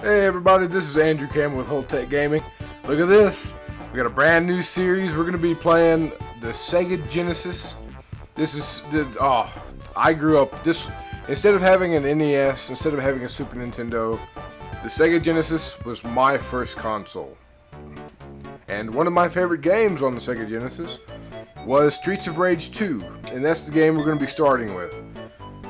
Hey everybody, this is Andrew Cameron with HullTech Gaming. Look at this. We got a brand new series. We're going to be playing the Sega Genesis. This is, the, oh, I grew up, this, instead of having an NES, instead of having a Super Nintendo, the Sega Genesis was my first console. And one of my favorite games on the Sega Genesis was Streets of Rage 2. And that's the game we're going to be starting with.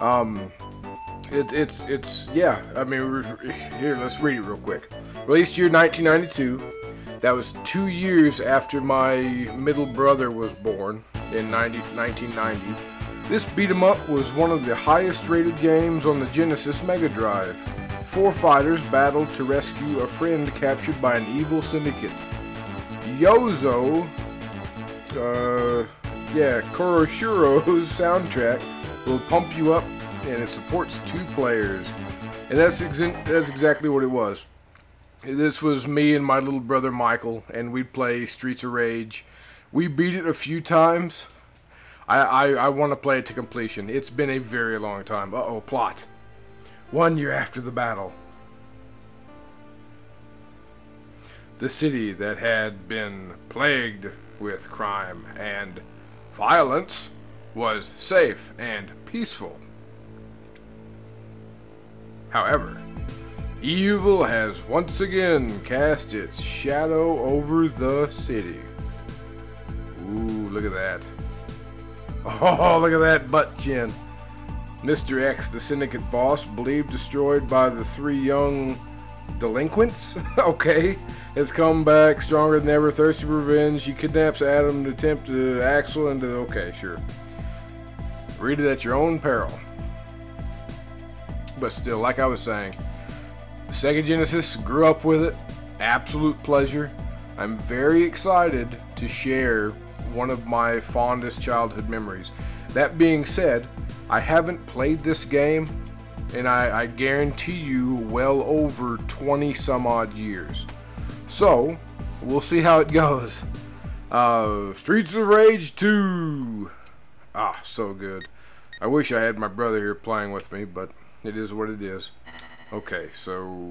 Um, it, it's, it's, yeah, I mean, here, let's read it real quick. Released year 1992. That was two years after my middle brother was born in 90, 1990. This beat 'em up was one of the highest rated games on the Genesis Mega Drive. Four fighters battled to rescue a friend captured by an evil syndicate. Yozo, uh, yeah, Kuroshiro's soundtrack will pump you up and it supports two players. And that's, ex that's exactly what it was. This was me and my little brother Michael, and we'd play Streets of Rage. We beat it a few times. I, I, I want to play it to completion. It's been a very long time. Uh-oh, plot. One year after the battle. The city that had been plagued with crime and violence was safe and peaceful. However, evil has once again cast its shadow over the city. Ooh, look at that. Oh, look at that butt chin. Mr. X, the syndicate boss, believed destroyed by the three young delinquents, okay, has come back stronger than ever, thirsty for revenge. He kidnaps Adam to tempt Axel into, okay, sure. Read it at your own peril. But still, like I was saying, Sega Genesis, grew up with it, absolute pleasure. I'm very excited to share one of my fondest childhood memories. That being said, I haven't played this game and I, I guarantee you well over 20 some odd years. So, we'll see how it goes. Uh, Streets of Rage 2. Ah, so good. I wish I had my brother here playing with me, but it is what it is. Okay, so...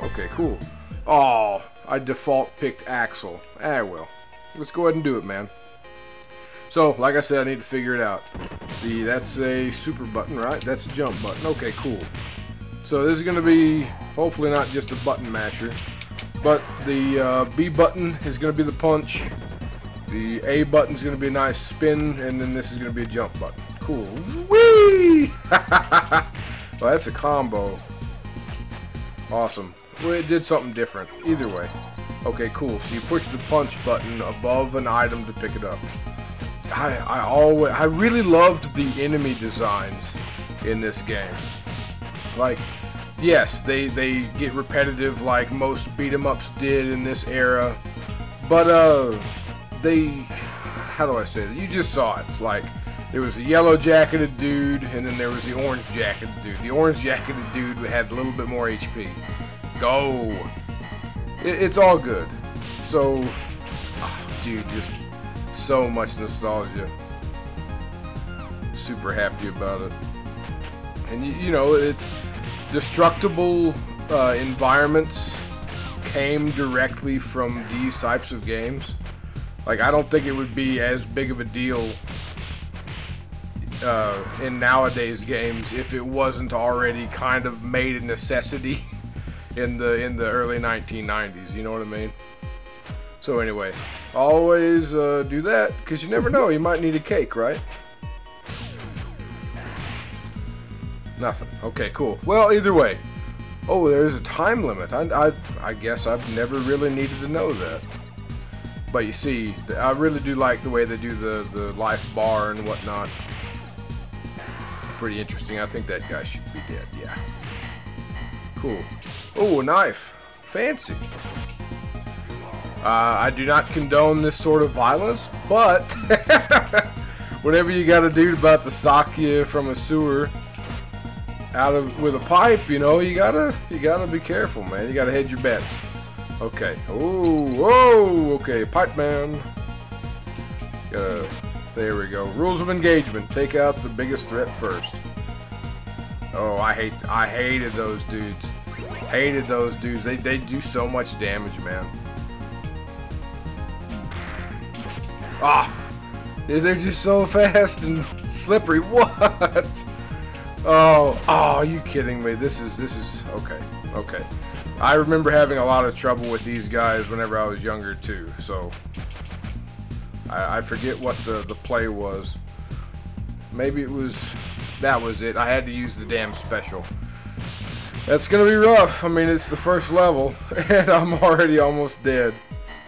Okay, cool. Oh, I default picked Axel. Ah, well. Let's go ahead and do it, man. So, like I said, I need to figure it out. The That's a super button, right? That's a jump button. Okay, cool. So this is going to be, hopefully not just a button masher, but the uh, B button is going to be the punch, the A button is going to be a nice spin, and then this is going to be a jump button. Cool. Whee! Well, that's a combo. Awesome. Well, it did something different. Either way. Okay, cool. So you push the punch button above an item to pick it up. I, I always, I really loved the enemy designs in this game. Like, yes, they, they get repetitive like most beat 'em ups did in this era. But, uh, they, how do I say it? You just saw it. Like, there was a yellow jacketed dude, and then there was the orange jacketed dude. The orange jacketed dude had a little bit more HP. Go! It, it's all good. So, oh, dude, just so much nostalgia. Super happy about it. And you, you know, it's destructible uh, environments came directly from these types of games. Like, I don't think it would be as big of a deal uh, in nowadays games if it wasn't already kind of made a necessity in the in the early 1990s. You know what I mean? So anyway, always uh, do that because you never know. You might need a cake, right? Nothing. Okay, cool. Well, either way. Oh, there's a time limit. I, I, I guess I've never really needed to know that. But you see, I really do like the way they do the, the life bar and whatnot pretty interesting. I think that guy should be dead, yeah. Cool. Oh, a knife. Fancy. Uh, I do not condone this sort of violence, but whatever you got to do about to sock you from a sewer out of with a pipe, you know, you gotta you gotta be careful, man. You gotta hedge your bets. Okay. Oh, whoa. Okay, pipe man. Gotta there we go. Rules of engagement. Take out the biggest threat first. Oh, I hate I hated those dudes. Hated those dudes. They, they do so much damage, man. Ah! They're just so fast and slippery. What? Oh, oh, are you kidding me? This is, this is, okay, okay. I remember having a lot of trouble with these guys whenever I was younger too, so I, I forget what the, the play was. Maybe it was, that was it. I had to use the damn special. That's gonna be rough. I mean, it's the first level, and I'm already almost dead.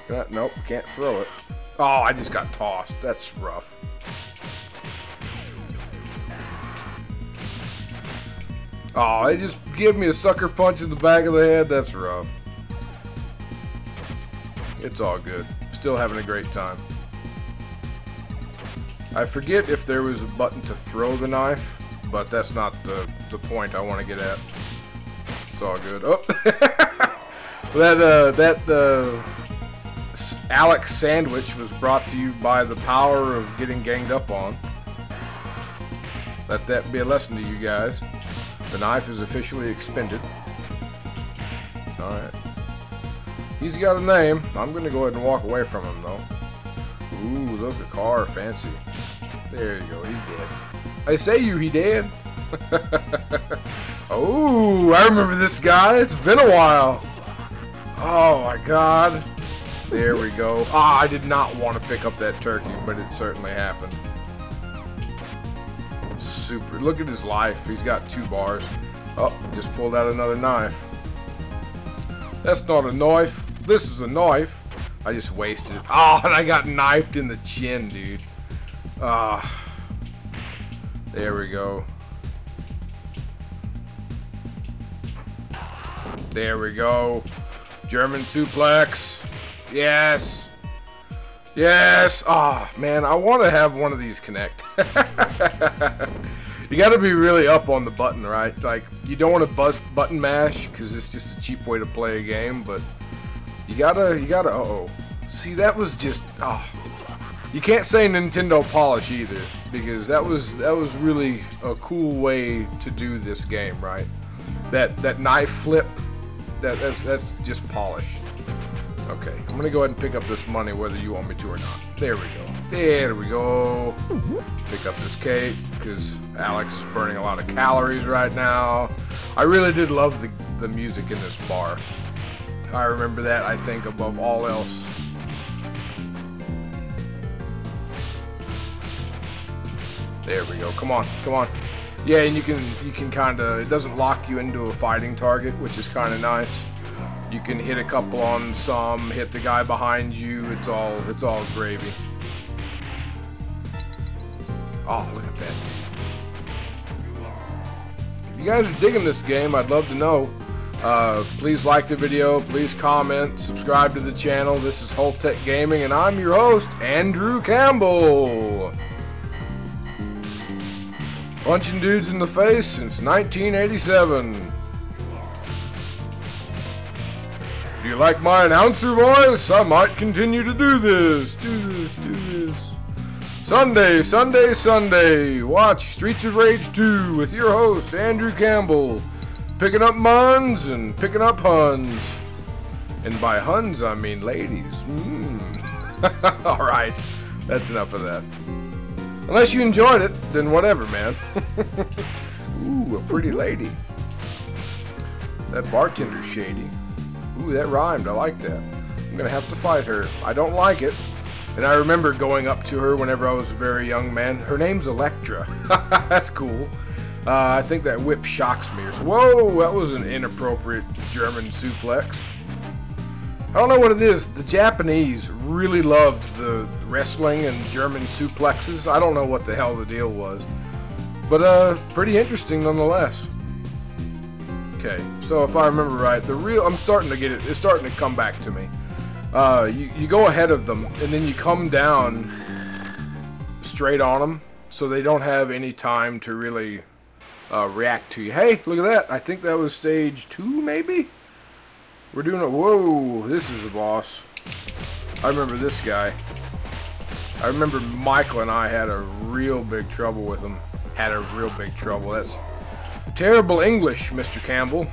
Uh, nope, can't throw it. Oh, I just got tossed. That's rough. Oh, they just give me a sucker punch in the back of the head. That's rough. It's all good. Still having a great time. I forget if there was a button to throw the knife, but that's not the, the point I want to get at. It's all good. Oh! that, uh, that, uh, Alex Sandwich was brought to you by the power of getting ganged up on. Let that be a lesson to you guys. The knife is officially expended. Alright. He's got a name. I'm going to go ahead and walk away from him, though. Ooh, look, a car. Fancy. There you go. He's dead. I say you, he dead. oh, I remember this guy. It's been a while. Oh, my God. There we go. Ah, I did not want to pick up that turkey, but it certainly happened. Super. Look at his life. He's got two bars. Oh, just pulled out another knife. That's not a knife. This is a knife. I just wasted it. Oh, and I got knifed in the chin, dude. Ah. There we go. There we go. German suplex. Yes. Yes. Oh, man, I want to have one of these connect. you got to be really up on the button, right? Like, you don't want to buzz button mash because it's just a cheap way to play a game, but you gotta, you gotta, uh oh See, that was just, oh. You can't say Nintendo polish either because that was, that was really a cool way to do this game, right? That, that knife flip, that, that's, that's just polish. Okay, I'm gonna go ahead and pick up this money whether you want me to or not. There we go. There we go. Pick up this cake because Alex is burning a lot of calories right now. I really did love the, the music in this bar. I remember that, I think, above all else. There we go. Come on, come on. Yeah, and you can you can kind of it doesn't lock you into a fighting target, which is kind of nice. You can hit a couple on some, hit the guy behind you. It's all it's all gravy. Oh, look at that. If you guys are digging this game, I'd love to know. Uh, please like the video, please comment, subscribe to the channel. This is HullTech Gaming, and I'm your host, Andrew Campbell. Punching dudes in the face since 1987. Do you like my announcer voice? I might continue to do this. Do this, do this. Sunday, Sunday, Sunday. Watch Streets of Rage 2 with your host, Andrew Campbell. Picking up muns and picking up huns. And by huns, I mean ladies. Mm. Alright, that's enough of that. Unless you enjoyed it, then whatever, man. Ooh, a pretty lady. That bartender's shady. Ooh, that rhymed. I like that. I'm going to have to fight her. I don't like it. And I remember going up to her whenever I was a very young man. Her name's Electra. That's cool. Uh, I think that whip shocks me. Whoa, that was an inappropriate German suplex. I don't know what it is. The Japanese really loved the wrestling and German suplexes. I don't know what the hell the deal was. But uh, pretty interesting nonetheless. Okay, so if I remember right, the real I'm starting to get it. It's starting to come back to me. Uh, you you go ahead of them, and then you come down straight on them, so they don't have any time to really uh, react to you. Hey, look at that! I think that was stage two, maybe. We're doing a whoa. This is the boss. I remember this guy. I remember Michael and I had a real big trouble with him. Had a real big trouble. That's Terrible English, Mr. Campbell.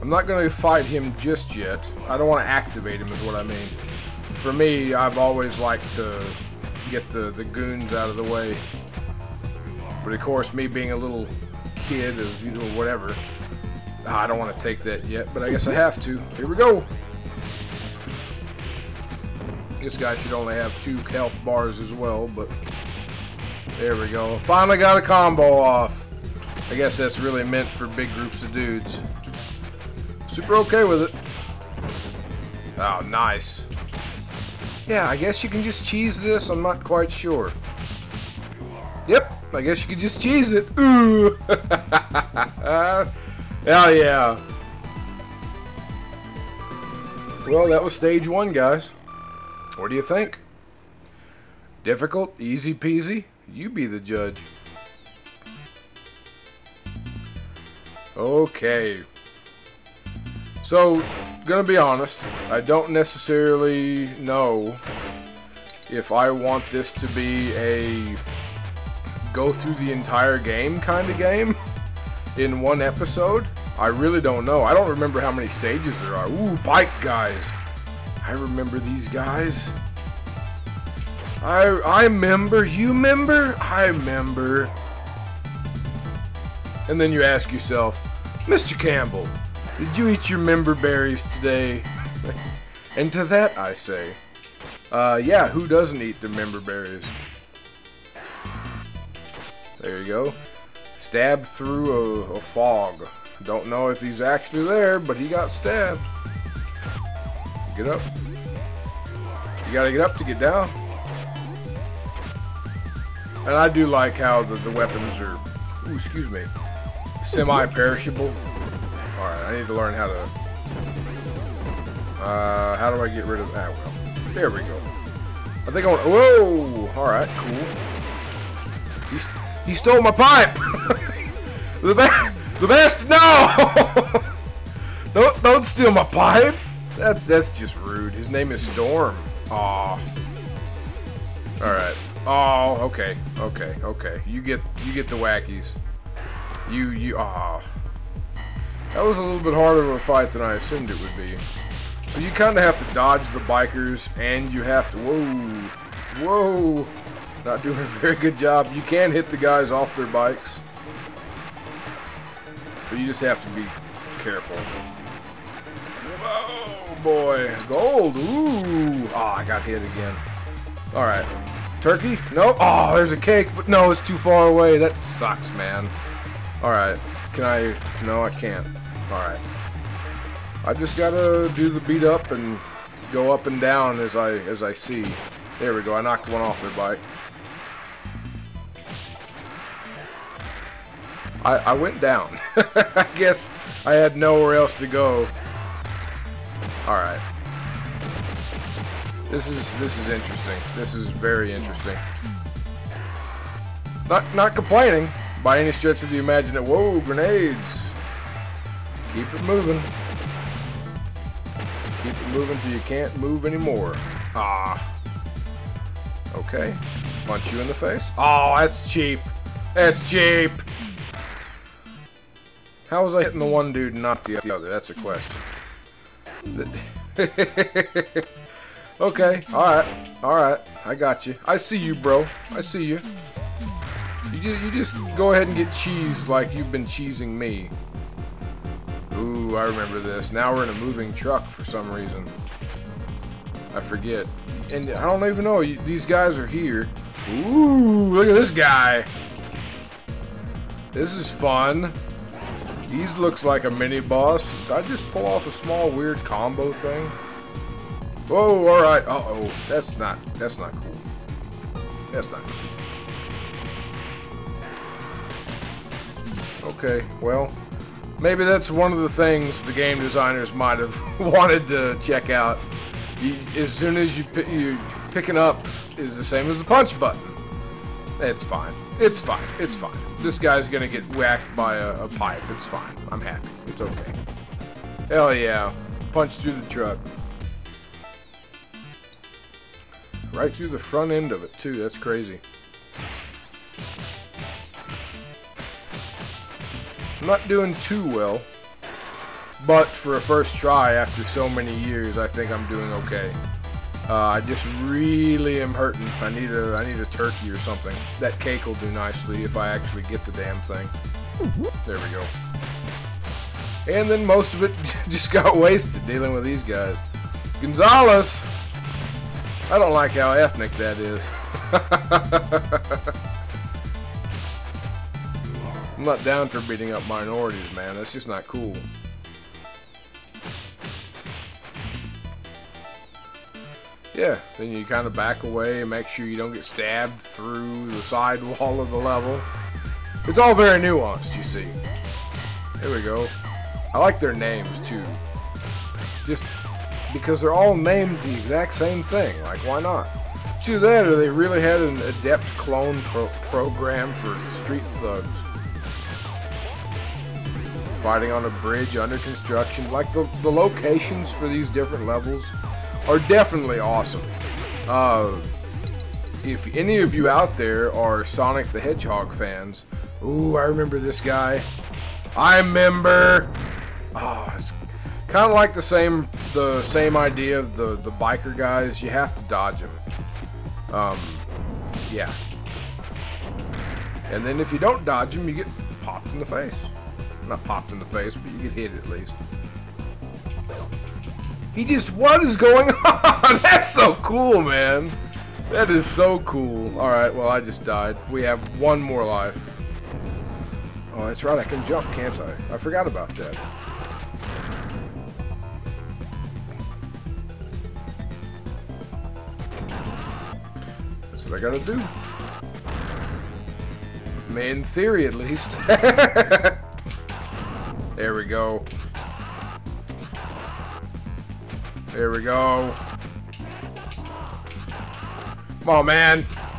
I'm not going to fight him just yet. I don't want to activate him is what I mean. For me, I've always liked to get the, the goons out of the way. But of course, me being a little kid or you know, whatever, Ah, I don't want to take that yet, but I guess I have to. Here we go. This guy should only have two health bars as well, but there we go. Finally got a combo off. I guess that's really meant for big groups of dudes. Super okay with it. Oh, nice. Yeah, I guess you can just cheese this. I'm not quite sure. Yep, I guess you could just cheese it. Ooh. Hell yeah. Well, that was stage one, guys. What do you think? Difficult? Easy peasy? You be the judge. Okay. So, gonna be honest, I don't necessarily know if I want this to be a go through the entire game kind of game in one episode. I really don't know. I don't remember how many stages there are. Ooh, bike guys. I remember these guys. I I remember. You remember? I remember. And then you ask yourself, Mr. Campbell, did you eat your member berries today? and to that I say, uh, yeah, who doesn't eat their member berries? There you go. Stabbed through a, a fog. Don't know if he's actually there, but he got stabbed. Get up. You gotta get up to get down. And I do like how the, the weapons are, ooh, excuse me, semi-perishable. Alright, I need to learn how to, uh, how do I get rid of, that? well, there we go. I think I want, whoa, alright, cool. He, he stole my pipe! the best, the best, no! don't, don't steal my pipe! That's, that's just rude. His name is Storm. Aw. Alright. Oh, okay, okay, okay. You get you get the wackies. You you ah. That was a little bit harder of a fight than I assumed it would be. So you kind of have to dodge the bikers, and you have to whoa, whoa. Not doing a very good job. You can hit the guys off their bikes, but you just have to be careful. Oh boy, gold. Ooh. Oh, I got hit again. All right. Turkey? No? Oh, there's a cake, but no, it's too far away. That sucks, man. Alright. Can I... No, I can't. Alright. I just gotta do the beat up and go up and down as I as I see. There we go. I knocked one off their bike. I, I went down. I guess I had nowhere else to go. Alright. This is this is interesting. This is very interesting. Not not complaining by any stretch of the imagination. Whoa, grenades! Keep it moving. Keep it moving till you can't move anymore. Ah. Okay. Punch you in the face. Oh, that's cheap. That's cheap. How was I hitting the one dude and not the other? That's a question. Okay, alright, alright, I got you. I see you, bro. I see you. You just, you just go ahead and get cheesed like you've been cheesing me. Ooh, I remember this. Now we're in a moving truck for some reason. I forget. And I don't even know, these guys are here. Ooh, look at this guy. This is fun. He looks like a mini boss. Did I just pull off a small weird combo thing? Whoa, alright. Uh-oh. That's not, that's not cool. That's not cool. Okay, well, maybe that's one of the things the game designers might have wanted to check out. You, as soon as you, you picking up is the same as the punch button. It's fine. It's fine. It's fine. This guy's gonna get whacked by a, a pipe. It's fine. I'm happy. It's okay. Hell yeah. Punch through the truck. Right through the front end of it, too. That's crazy. I'm not doing too well. But for a first try after so many years, I think I'm doing okay. Uh, I just really am hurting. I need a I need a turkey or something. That cake will do nicely if I actually get the damn thing. There we go. And then most of it just got wasted dealing with these guys. Gonzalez! I don't like how ethnic that is. I'm not down for beating up minorities, man. That's just not cool. Yeah, then you kind of back away and make sure you don't get stabbed through the side wall of the level. It's all very nuanced, you see. There we go. I like their names, too. Just because they're all named the exact same thing. Like, why not? To that, or they really had an adept clone pro program for street thugs. Fighting on a bridge under construction. Like, the, the locations for these different levels are definitely awesome. Uh, if any of you out there are Sonic the Hedgehog fans, ooh, I remember this guy. I remember. Oh, it's kind of like the same the same idea of the the biker guys. You have to dodge them. Um, yeah. And then if you don't dodge them, you get popped in the face. Not popped in the face, but you get hit at least. He just, what is going on? That's so cool, man. That is so cool. Alright, well, I just died. We have one more life. Oh, that's right, I can jump, can't I? I forgot about that. That's what I gotta do. In theory, at least. there we go. There we go. Come on, man.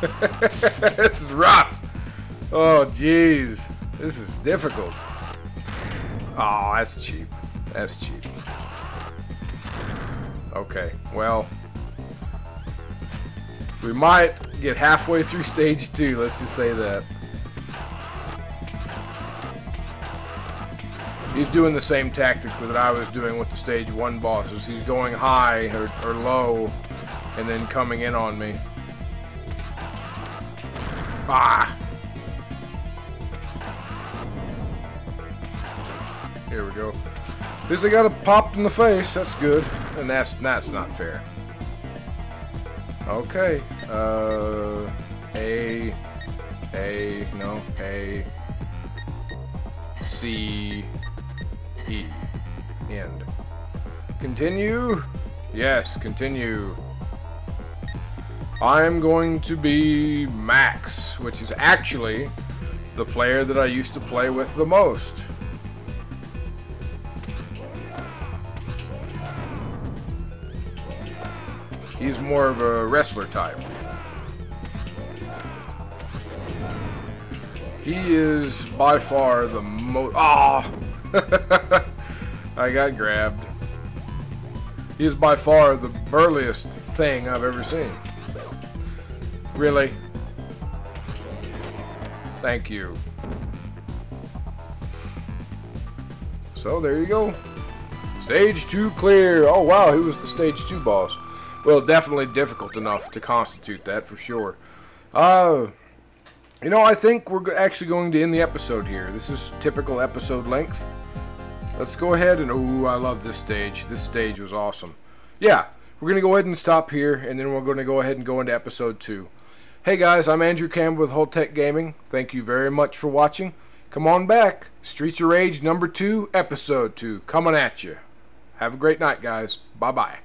this is rough. Oh, jeez. This is difficult. Oh, that's cheap. That's cheap. Okay, well. We might get halfway through stage two, let's just say that. He's doing the same tactic that I was doing with the stage one bosses. He's going high or, or low and then coming in on me. Ah! Here we go. At least I got it popped in the face. That's good. And that's that's not fair. Okay. Uh, A, A, no, A, C, E. End. Continue? Yes, continue. I'm going to be Max, which is actually the player that I used to play with the most. He's more of a wrestler type. He is by far the most... Ah! I got grabbed. He's by far the burliest thing I've ever seen. Really? Thank you. So there you go. Stage 2 clear. Oh wow, he was the stage 2 boss. Well, definitely difficult enough to constitute that for sure. Uh, you know, I think we're actually going to end the episode here. This is typical episode length. Let's go ahead and... Ooh, I love this stage. This stage was awesome. Yeah, we're going to go ahead and stop here, and then we're going to go ahead and go into episode 2. Hey guys, I'm Andrew Campbell with HullTech Gaming. Thank you very much for watching. Come on back. Streets of Rage number 2, episode 2, coming at you. Have a great night, guys. Bye-bye.